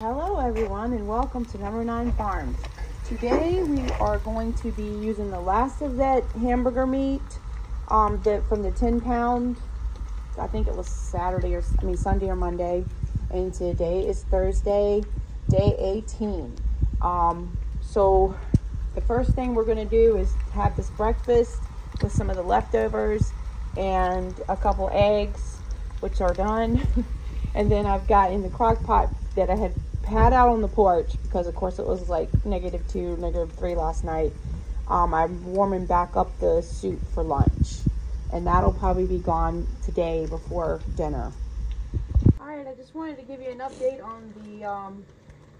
Hello everyone and welcome to Number 9 Farms. Today we are going to be using the last of that hamburger meat um, the, from the 10 pound, I think it was Saturday or, I mean Sunday or Monday. And today is Thursday, day 18. Um, so the first thing we're going to do is have this breakfast with some of the leftovers and a couple eggs, which are done. and then I've got in the crock pot that I had had out on the porch because of course it was like negative two, negative three last night. Um, I'm warming back up the soup for lunch and that'll probably be gone today before dinner. All right, I just wanted to give you an update on the um,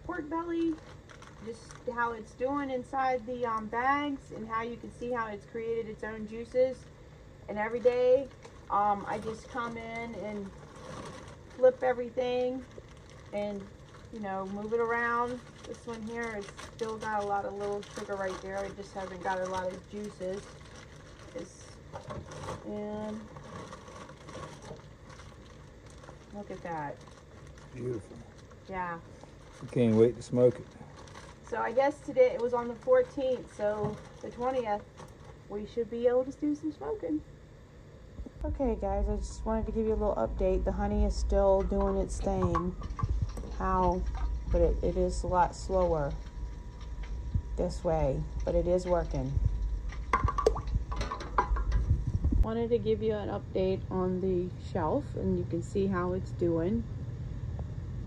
pork belly, just how it's doing inside the um, bags and how you can see how it's created its own juices. And every day um, I just come in and flip everything and you know, move it around. This one here has still got a lot of little sugar right there. It just hasn't got a lot of juices. It's, and look at that. Beautiful. Yeah. You can't wait to smoke it. So I guess today it was on the 14th, so the 20th, we should be able to do some smoking. Okay guys, I just wanted to give you a little update. The honey is still doing its thing how, but it, it is a lot slower this way, but it is working. Wanted to give you an update on the shelf and you can see how it's doing.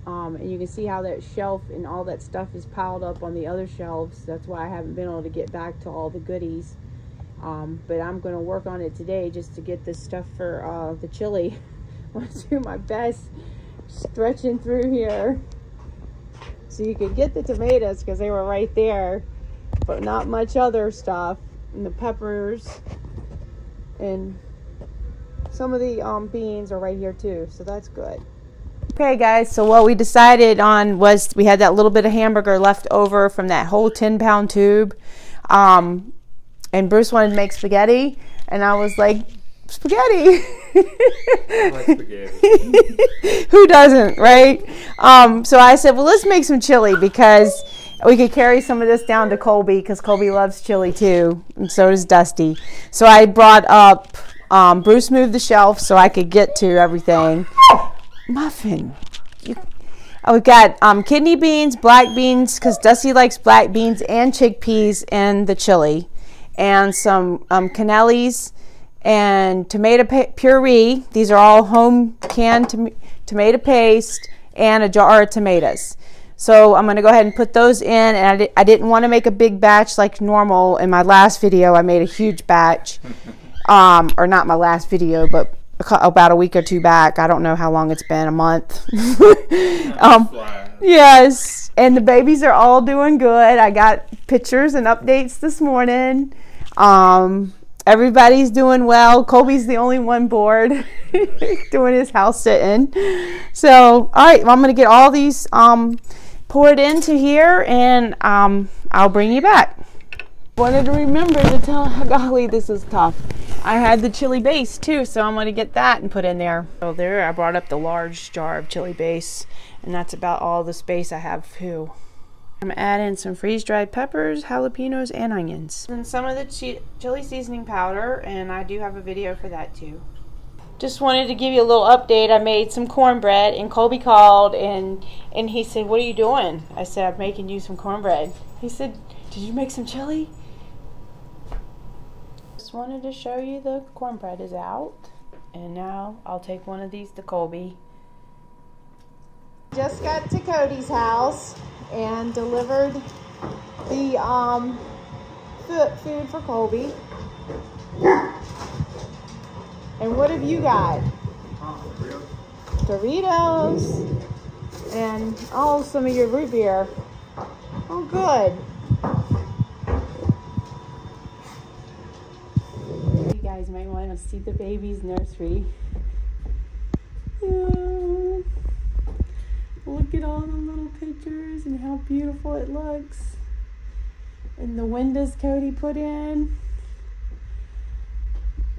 Um, and you can see how that shelf and all that stuff is piled up on the other shelves. That's why I haven't been able to get back to all the goodies. Um, but I'm going to work on it today just to get this stuff for uh, the chili. I want to do my best stretching through here. So you could get the tomatoes because they were right there but not much other stuff. And the peppers and some of the um, beans are right here too so that's good. Okay guys so what we decided on was we had that little bit of hamburger left over from that whole 10 pound tube um, and bruce wanted to make spaghetti and i was like spaghetti. like spaghetti. Who doesn't, right? Um, so I said, well, let's make some chili because we could carry some of this down to Colby because Colby loves chili too, and so does Dusty. So I brought up, um, Bruce moved the shelf so I could get to everything. Muffin. You, oh, we've got um, kidney beans, black beans, because Dusty likes black beans and chickpeas and the chili, and some um, cannellis and tomato puree. These are all home canned tom tomato paste and a jar of tomatoes. So I'm going to go ahead and put those in. And I, di I didn't want to make a big batch like normal. In my last video, I made a huge batch. Um, or not my last video, but about a week or two back. I don't know how long it's been, a month. um, yes. And the babies are all doing good. I got pictures and updates this morning. Um, everybody's doing well. Colby's the only one bored doing his house sitting. So, all right, well, I'm going to get all these um, poured into here and um, I'll bring you back. Wanted to remember to tell, golly, this is tough. I had the chili base too, so I'm going to get that and put in there. So there, I brought up the large jar of chili base, and that's about all the space I have too. I'm adding some freeze-dried peppers, jalapenos, and onions. And some of the chili seasoning powder, and I do have a video for that too. Just wanted to give you a little update. I made some cornbread, and Colby called, and, and he said, what are you doing? I said, I'm making you some cornbread. He said, did you make some chili? Just wanted to show you the cornbread is out. And now I'll take one of these to Colby. Just got to Cody's house and delivered the um, food for Colby. And what have you got? Doritos. And oh, some of your root beer. Oh, good. You guys might want to see the baby's nursery. Look at all the little beautiful it looks. And the windows Cody put in.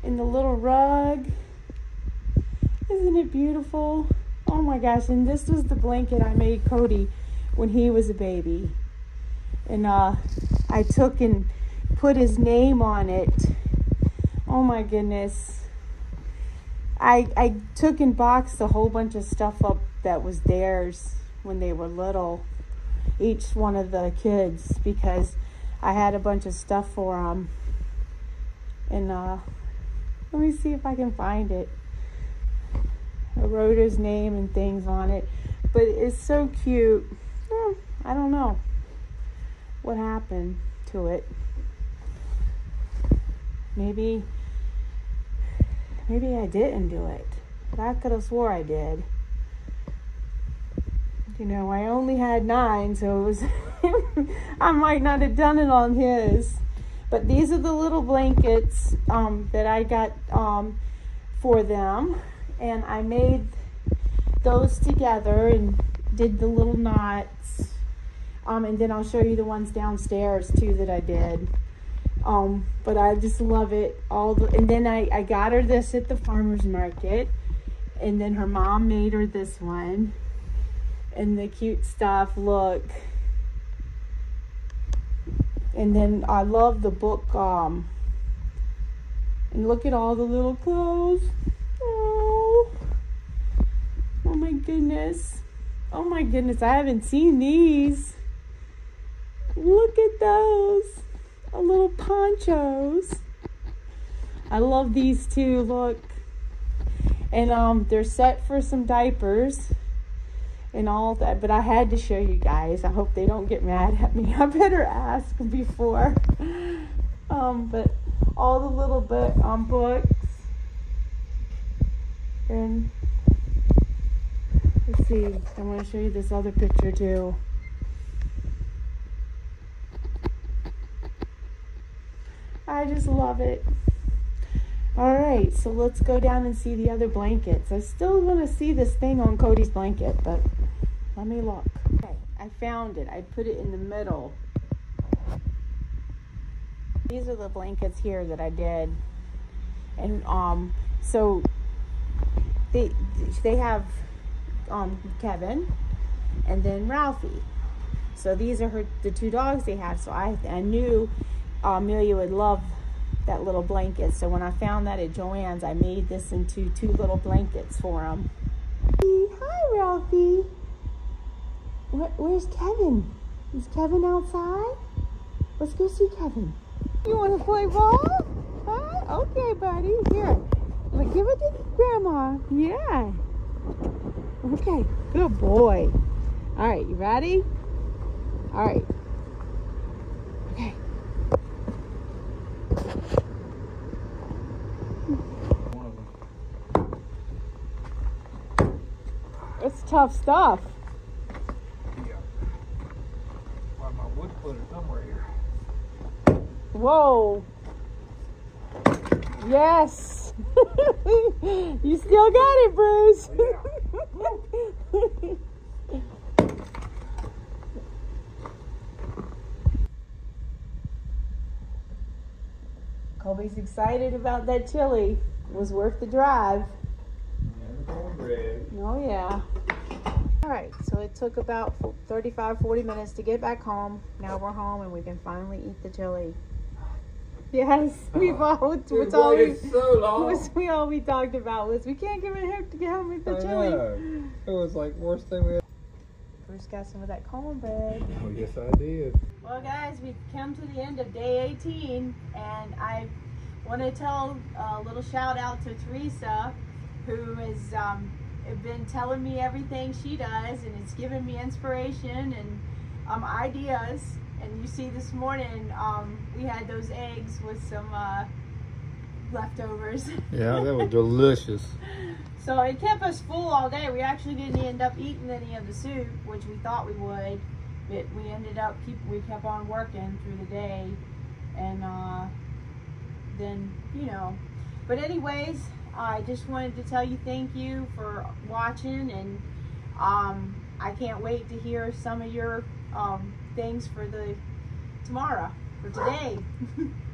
And the little rug. Isn't it beautiful? Oh my gosh, and this was the blanket I made Cody when he was a baby. And uh, I took and put his name on it. Oh my goodness. I, I took and boxed a whole bunch of stuff up that was theirs when they were little, each one of the kids, because I had a bunch of stuff for them. And uh, let me see if I can find it. I wrote his name and things on it, but it's so cute. Hmm, I don't know what happened to it. Maybe, maybe I didn't do it. But I could have swore I did. You know, I only had nine, so it was. I might not have done it on his. But these are the little blankets um, that I got um, for them. And I made those together and did the little knots. Um, and then I'll show you the ones downstairs too that I did. Um, but I just love it. All the, and then I, I got her this at the farmer's market. And then her mom made her this one. And the cute stuff, look. And then I love the book, um, and look at all the little clothes. Oh, oh my goodness. Oh my goodness, I haven't seen these. Look at those. A little ponchos. I love these too, look. And um they're set for some diapers and all that, but I had to show you guys. I hope they don't get mad at me. I better ask before. Um, but all the little book um books and let's see. I want to show you this other picture too. I just love it. All right, so let's go down and see the other blankets. I still want to see this thing on Cody's blanket, but let me look. Okay, I found it. I put it in the middle. These are the blankets here that I did. And um so they they have um Kevin and then Ralphie. So these are her the two dogs they have. So I I knew uh, Amelia would love that little blanket. So when I found that at Joann's, I made this into two little blankets for him. Hi, Ralphie. Where, where's Kevin? Is Kevin outside? Let's go see Kevin. You want to play ball? Huh? Okay, buddy. Here. Give it to Grandma. Yeah. Okay. Good boy. All right. You ready? All right. Okay. It's tough stuff. Yeah. Well, my wood splitter somewhere here. Whoa. Yes. you still got it, Bruce. Oh, Colby's excited about that chili. It was worth the drive. And the cornbread. Oh, yeah. All right, so it took about 35, 40 minutes to get back home. Now we're home and we can finally eat the chili. Yes, we've all, it's, it's all we, so long. was we all we talked about was we can't give it him to get home with the I chili. know. It was like worst thing we had. Bruce got some of that cornbread. Oh, yes, I did. Well, guys, we've come to the end of day 18, and I want to tell a little shout out to Teresa, who is um, been telling me everything she does, and it's given me inspiration and um, ideas. And you see, this morning um, we had those eggs with some uh, leftovers. Yeah, they were delicious. So it kept us full all day. We actually didn't end up eating any of the soup, which we thought we would. But we ended up keep we kept on working through the day, and uh, then you know. But anyways, I just wanted to tell you thank you for watching, and um, I can't wait to hear some of your um, things for the tomorrow for today.